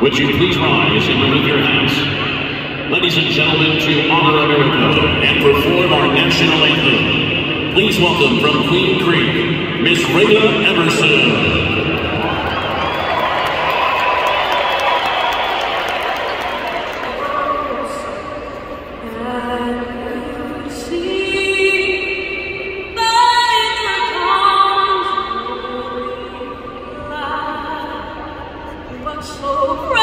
Would you please rise and remove your hats? Ladies and gentlemen, to honor America and perform our national anthem, please welcome from Queen Creek, Miss Rayla Everson. Oh.